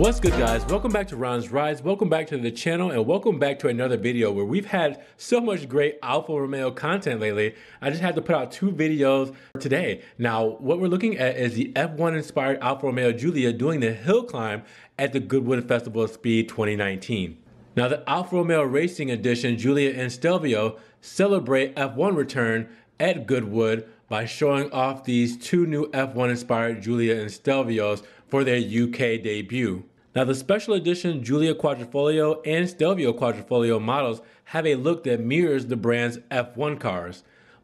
What's good guys? Welcome back to Ron's Rides. Welcome back to the channel and welcome back to another video where we've had so much great Alfa Romeo content lately. I just had to put out two videos today. Now, what we're looking at is the F1 inspired Alfa Romeo Giulia doing the hill climb at the Goodwood Festival of Speed 2019. Now, the Alfa Romeo Racing Edition Giulia and Stelvio celebrate F1 return at Goodwood by showing off these two new F1 inspired Giulia and Stelvios for their UK debut. Now the special edition Giulia Quadrifoglio and Stelvio Quadrifoglio models have a look that mirrors the brand's F1 cars.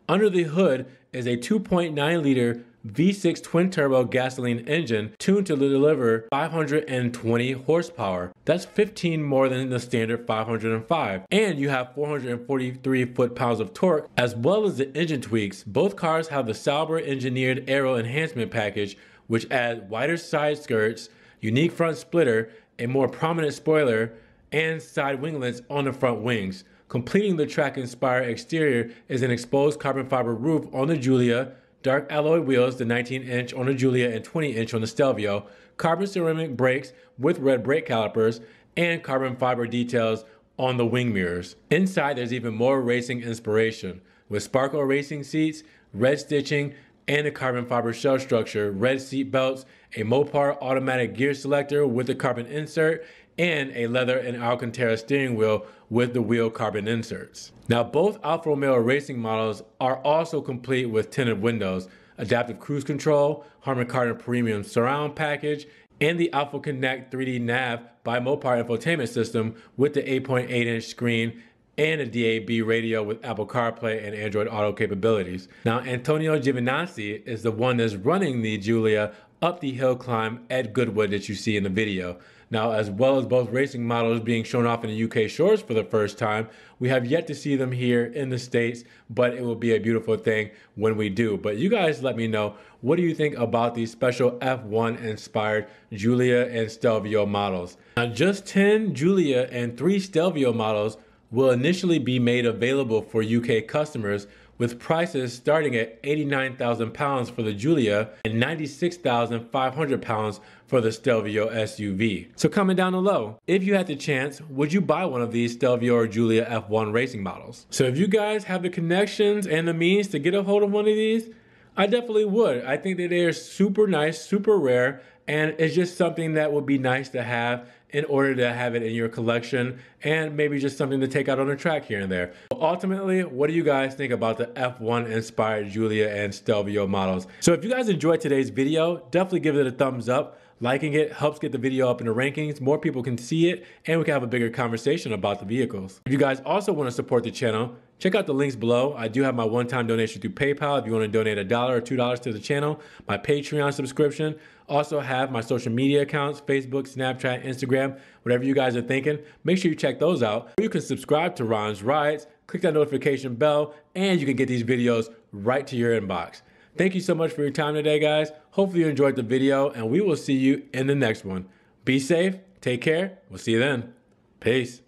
Under the hood is a 2.9 liter V6 twin turbo gasoline engine tuned to deliver 520 horsepower. That's 15 more than the standard 505. And you have 443 foot-pounds of torque as well as the engine tweaks. Both cars have the Sauber engineered aero enhancement package which adds wider side skirts, unique front splitter, a more prominent spoiler, and side winglets on the front wings. Completing the track-inspired exterior is an exposed carbon fiber roof on the Giulia, dark alloy wheels, the 19-inch on the Giulia and 20-inch on the Stelvio, carbon ceramic brakes with red brake calipers, and carbon fiber details on the wing mirrors. Inside, there's even more racing inspiration, with Sparco racing seats, red stitching, and a carbon fiber shell structure, red seat belts, a Mopar automatic gear selector with a carbon insert, and a leather and Alcantara steering wheel with the wheel carbon inserts. Now both Alfa Romeo racing models are also complete with tinted windows, adaptive cruise control, Harman Kardon premium surround package, and the Alfa Connect 3D Nav by Mopar infotainment system with the 8.8 inch screen and a DAB radio with Apple CarPlay and Android Auto capabilities. Now, Antonio Giovinazzi is the one that's running the Giulia up the hill climb at Goodwood that you see in the video. Now, as well as both racing models being shown off in the UK shores for the first time, we have yet to see them here in the States, but it will be a beautiful thing when we do. But you guys let me know, what do you think about these special F1 inspired Giulia and Stelvio models? Now, just 10 Giulia and 3 Stelvio models will initially be made available for UK customers with prices starting at 89,000 pounds for the Giulia and 96,500 pounds for the Stelvio SUV. So comment down below, if you had the chance, would you buy one of these Stelvio or Giulia F1 racing models? So if you guys have the connections and the means to get a hold of one of these, I definitely would. I think that they are super nice, super rare, and it's just something that would be nice to have in order to have it in your collection and maybe just something to take out on a track here and there. Ultimately, what do you guys think about the F1 inspired Giulia and Stelvio models? So if you guys enjoyed today's video, definitely give it a thumbs up. Liking it helps get the video up in the rankings, more people can see it, and we can have a bigger conversation about the vehicles. If you guys also want to support the channel, check out the links below. I do have my one-time donation through PayPal if you want to donate a dollar or two dollars to the channel, my Patreon subscription, also have my social media accounts, Facebook, Snapchat, Instagram, whatever you guys are thinking. Make sure you check those out. You can subscribe to Ron's Rides, click that notification bell, and you can get these videos right to your inbox. Thank you so much for your time today, guys. Hopefully you enjoyed the video, and we will see you in the next one. Be safe, take care, we'll see you then. Peace.